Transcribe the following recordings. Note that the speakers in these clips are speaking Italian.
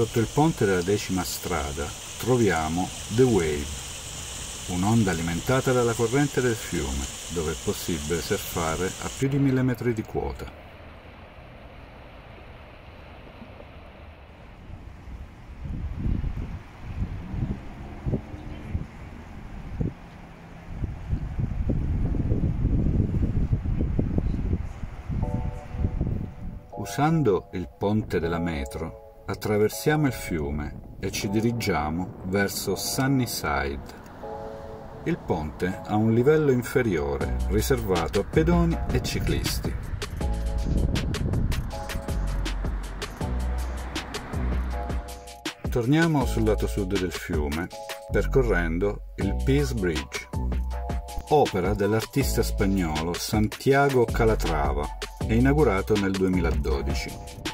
Sotto il ponte della decima strada troviamo The Wave, un'onda alimentata dalla corrente del fiume, dove è possibile surfare a più di mille metri di quota. Usando il ponte della metro, attraversiamo il fiume e ci dirigiamo verso Sunnyside. Il ponte ha un livello inferiore, riservato a pedoni e ciclisti. Torniamo sul lato sud del fiume, percorrendo il Peace Bridge, opera dell'artista spagnolo Santiago Calatrava, è inaugurato nel 2012.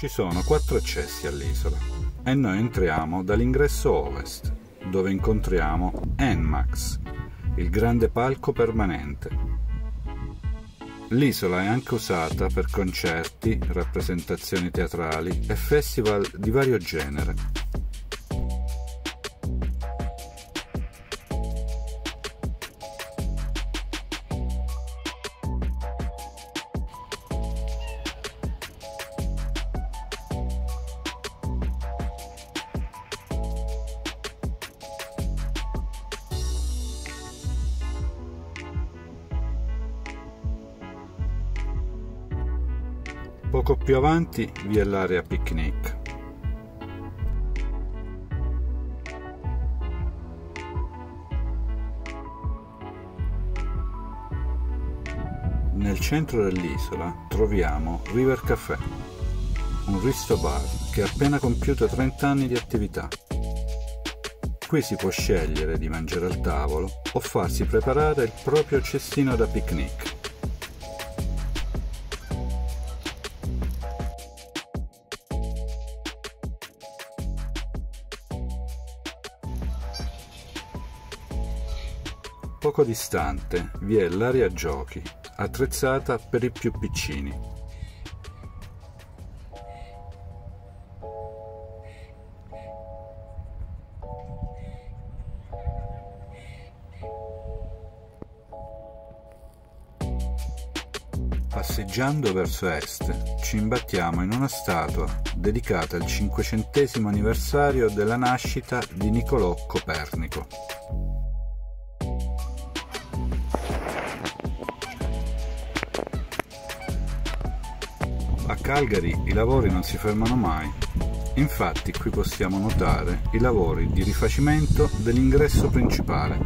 Ci sono quattro accessi all'isola e noi entriamo dall'ingresso ovest, dove incontriamo NMAX, il grande palco permanente. L'isola è anche usata per concerti, rappresentazioni teatrali e festival di vario genere. Poco più avanti vi è l'area picnic. Nel centro dell'isola troviamo River Café, un risto bar che ha appena compiuto 30 anni di attività. Qui si può scegliere di mangiare al tavolo o farsi preparare il proprio cestino da picnic. Poco distante vi è l'area giochi, attrezzata per i più piccini. Passeggiando verso est ci imbattiamo in una statua dedicata al cinquecentesimo anniversario della nascita di Niccolò Copernico. Calgary i lavori non si fermano mai. Infatti qui possiamo notare i lavori di rifacimento dell'ingresso principale.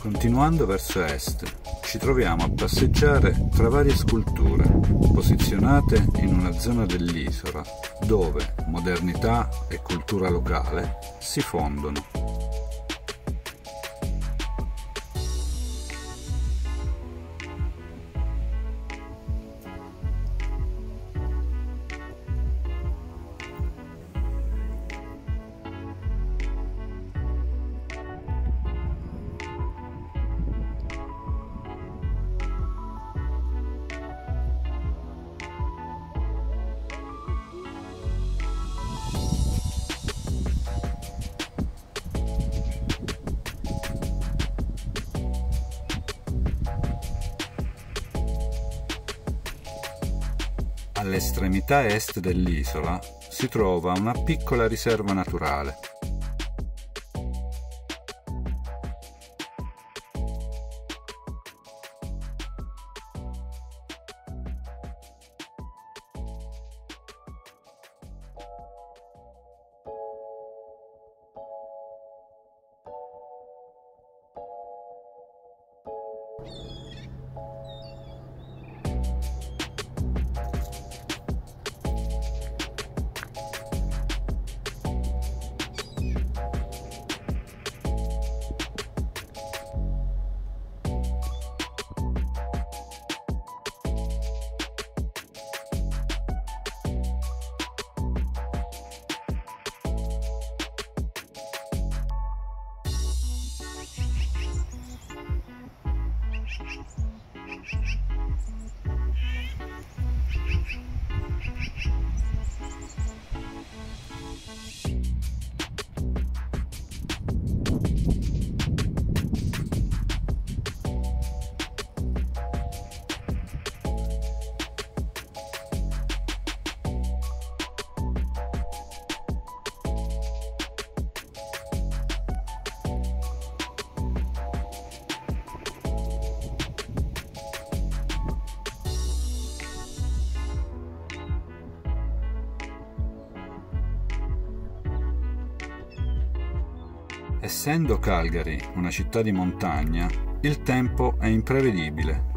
Continuando verso est, ci troviamo a passeggiare tra varie sculture, posizionate in una zona dell'isola dove modernità e cultura locale si fondono. all'estremità est dell'isola, si trova una piccola riserva naturale. you Essendo Calgary una città di montagna, il tempo è imprevedibile